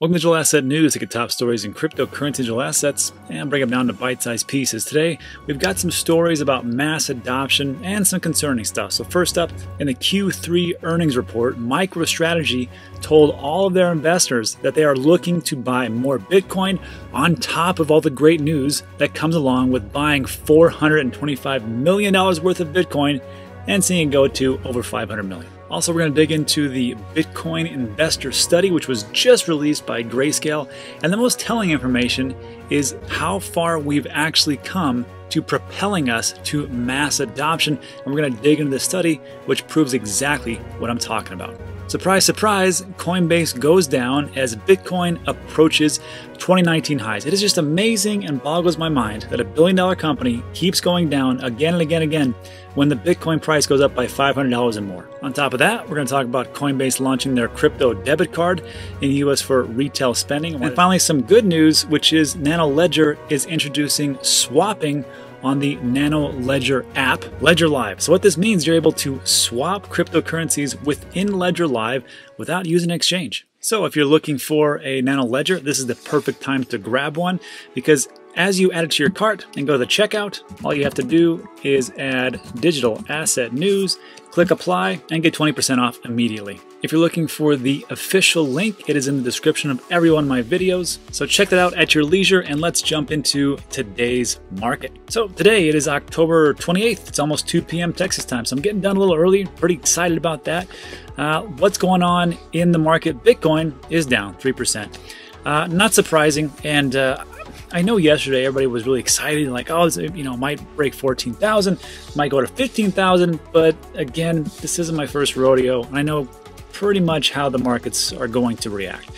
Welcome to Digital Asset News. Take the top stories in cryptocurrency digital assets and break them down to bite-sized pieces. Today, we've got some stories about mass adoption and some concerning stuff. So first up, in the Q3 earnings report, MicroStrategy told all of their investors that they are looking to buy more Bitcoin on top of all the great news that comes along with buying $425 million worth of Bitcoin and seeing it go to over 500 million. Also, we're going to dig into the Bitcoin investor study, which was just released by Grayscale. And the most telling information is how far we've actually come to propelling us to mass adoption. And we're going to dig into the study, which proves exactly what I'm talking about. Surprise, surprise, Coinbase goes down as Bitcoin approaches 2019 highs. It is just amazing and boggles my mind that a billion dollar company keeps going down again and again and again when the Bitcoin price goes up by $500 and more. On top of that, we're going to talk about Coinbase launching their crypto debit card in the US for retail spending. And finally, some good news, which is Nano Ledger is introducing swapping on the Nano Ledger app, Ledger Live. So what this means, you're able to swap cryptocurrencies within Ledger Live without using an exchange. So if you're looking for a Nano Ledger, this is the perfect time to grab one because as you add it to your cart and go to the checkout, all you have to do is add digital asset news, click apply, and get 20% off immediately. If you're looking for the official link, it is in the description of every one of my videos. So check that out at your leisure and let's jump into today's market. So today it is October 28th. It's almost 2 p.m. Texas time. So I'm getting done a little early. Pretty excited about that. Uh, what's going on in the market? Bitcoin is down 3%. Uh, not surprising. And uh, I know yesterday everybody was really excited, like, oh, you know, might break 14,000, might go to 15,000. But again, this isn't my first rodeo. I know pretty much how the markets are going to react.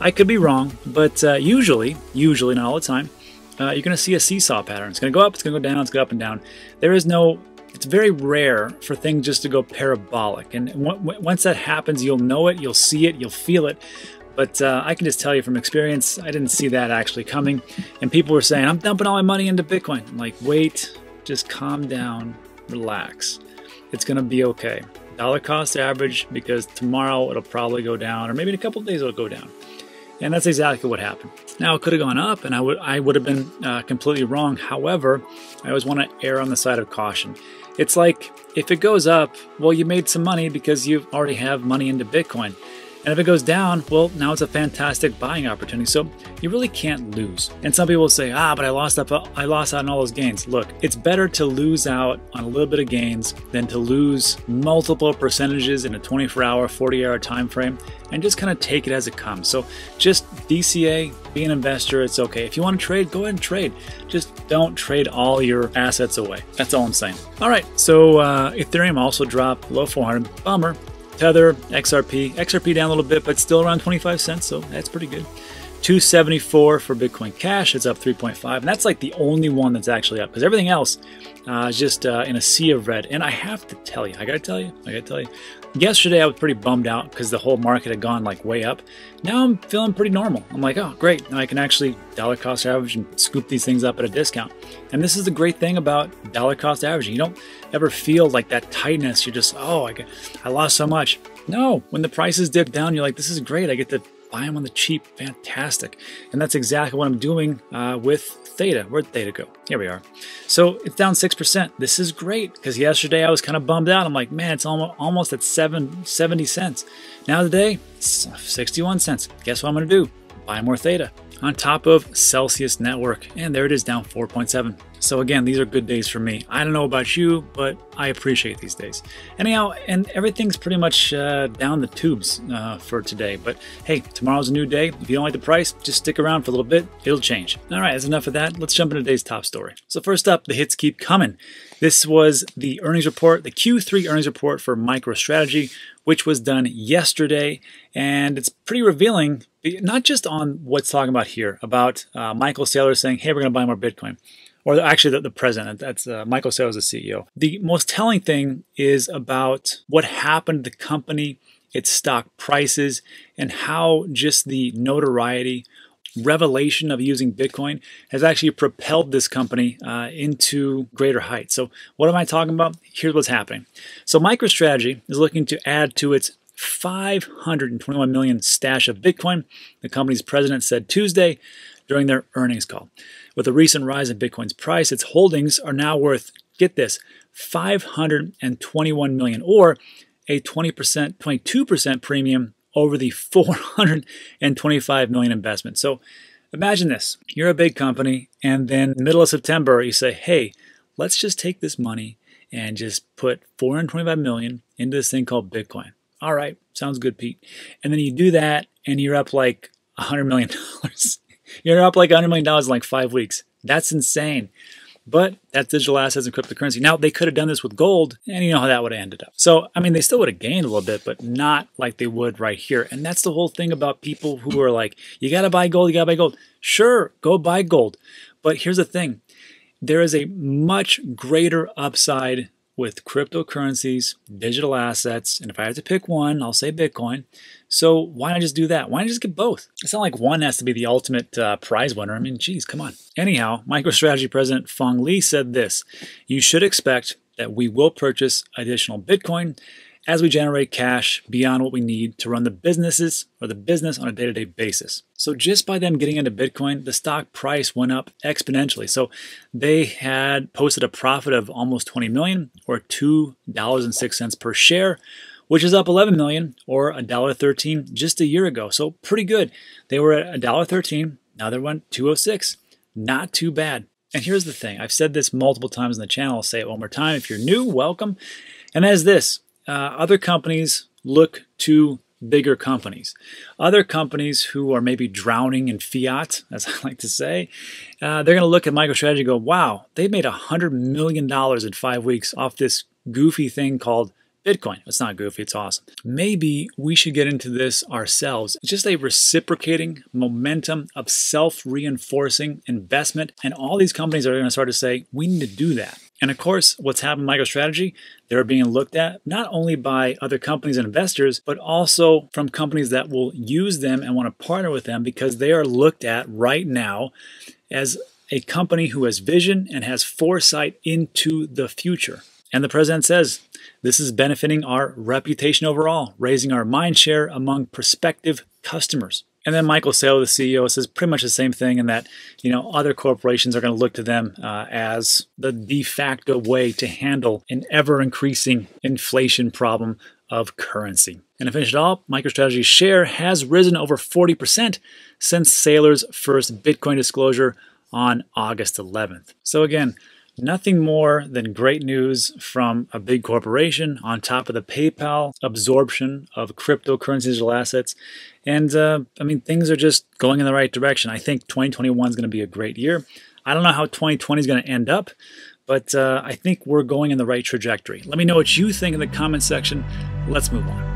I could be wrong, but uh, usually, usually, not all the time, uh, you're going to see a seesaw pattern. It's going to go up, it's going to go down, it's going go up and down. There is no it's very rare for things just to go parabolic. And once that happens, you'll know it, you'll see it, you'll feel it. But uh, I can just tell you from experience, I didn't see that actually coming. And people were saying, I'm dumping all my money into Bitcoin. I'm like, wait, just calm down, relax. It's going to be okay. Dollar cost average because tomorrow it'll probably go down, or maybe in a couple days it'll go down. And that's exactly what happened. Now it could have gone up, and I would I would have been uh, completely wrong. However, I always want to err on the side of caution. It's like if it goes up, well, you made some money because you already have money into Bitcoin. And if it goes down, well, now it's a fantastic buying opportunity. So you really can't lose. And some people say, ah, but I lost up, I lost out on all those gains. Look, it's better to lose out on a little bit of gains than to lose multiple percentages in a 24-hour, 40-hour time frame and just kind of take it as it comes. So just DCA, be an investor, it's okay. If you want to trade, go ahead and trade. Just don't trade all your assets away. That's all I'm saying. All right, so uh, Ethereum also dropped below 400. Bummer. Tether, XRP. XRP down a little bit, but still around 25 cents, so that's pretty good. 274 for Bitcoin Cash. It's up 3.5, and that's like the only one that's actually up because everything else uh, is just uh, in a sea of red. And I have to tell you, I gotta tell you, I gotta tell you, Yesterday I was pretty bummed out because the whole market had gone like way up. Now I'm feeling pretty normal. I'm like, oh great, now I can actually dollar cost average and scoop these things up at a discount. And this is the great thing about dollar cost averaging. You don't ever feel like that tightness. You're just, oh, I, I lost so much. No, when the prices dip down, you're like, this is great. I get to buy them on the cheap. Fantastic. And that's exactly what I'm doing uh, with Theta. Where'd Theta go? Here we are. So it's down 6%. This is great because yesterday I was kind of bummed out. I'm like, man, it's almost, almost at seven, 70 cents. Now today, 61 cents. Guess what I'm going to do? Buy more Theta on top of Celsius Network. And there it is down 4.7. So again, these are good days for me. I don't know about you, but I appreciate these days. Anyhow, and everything's pretty much uh, down the tubes uh, for today. But hey, tomorrow's a new day. If you don't like the price, just stick around for a little bit. It'll change. All right, that's enough of that. Let's jump into today's top story. So first up, the hits keep coming. This was the earnings report, the Q3 earnings report for MicroStrategy, which was done yesterday. And it's pretty revealing, not just on what's talking about here, about uh, Michael Saylor saying, hey, we're going to buy more Bitcoin or actually the, the president, that's uh, Michael Saylor, the CEO. The most telling thing is about what happened to the company, its stock prices, and how just the notoriety, revelation of using Bitcoin has actually propelled this company uh, into greater heights. So, what am I talking about? Here's what's happening. So, MicroStrategy is looking to add to its 521 million stash of Bitcoin, the company's president said Tuesday during their earnings call. With the recent rise in Bitcoin's price, its holdings are now worth, get this, 521 million or a 20%, 22% premium over the 425 million investment. So imagine this. You're a big company and then middle of September you say, "Hey, let's just take this money and just put 425 million into this thing called Bitcoin." All right, sounds good, Pete. And then you do that and you're up like a 100 million dollars. you're up like a 100 million dollars in like 5 weeks. That's insane. But that's digital assets and cryptocurrency. Now, they could have done this with gold, and you know how that would have ended up. So, I mean, they still would have gained a little bit, but not like they would right here. And that's the whole thing about people who are like, you got to buy gold, you got to buy gold. Sure, go buy gold. But here's the thing there is a much greater upside with cryptocurrencies, digital assets, and if I had to pick one, I'll say Bitcoin. So why not just do that? Why not just get both? It's not like one has to be the ultimate uh, prize winner. I mean, geez, come on. Anyhow, MicroStrategy President Phong Le said this You should expect that we will purchase additional Bitcoin as we generate cash beyond what we need to run the businesses or the business on a day to day basis. So, just by them getting into Bitcoin, the stock price went up exponentially. So, they had posted a profit of almost 20 million or $2.06 per share, which is up 11 million or $1.13 just a year ago. So, pretty good. They were at $1.13, now they're at 206. Not too bad. And here's the thing I've said this multiple times on the channel. I'll say it one more time. If you're new, welcome. And is this uh, other companies look to bigger companies. Other companies who are maybe drowning in fiat, as I like to say, uh, they're going to look at MicroStrategy and go, wow, they made $100 million in five weeks off this goofy thing called Bitcoin. It's not goofy, it's awesome. Maybe we should get into this ourselves. It's just a reciprocating momentum of self reinforcing investment. And all these companies are going to start to say, we need to do that. And of course, what's happened MicroStrategy, they're being looked at not only by other companies and investors, but also from companies that will use them and want to partner with them because they are looked at right now as a company who has vision and has foresight into the future. And the president says this is benefiting our reputation overall, raising our mind share among prospective customers. And then Michael Saylor, the CEO, says pretty much the same thing in that, you know, other corporations are going to look to them uh, as the de facto way to handle an ever increasing inflation problem of currency. And to finish it all, MicroStrategy's share has risen over 40% since Saylor's first Bitcoin disclosure on August 11th. So again, Nothing more than great news from a big corporation on top of the PayPal absorption of cryptocurrency digital assets. And uh, I mean, things are just going in the right direction. I think 2021 is going to be a great year. I don't know how 2020 is going to end up, but uh, I think we're going in the right trajectory. Let me know what you think in the comment section. Let's move on.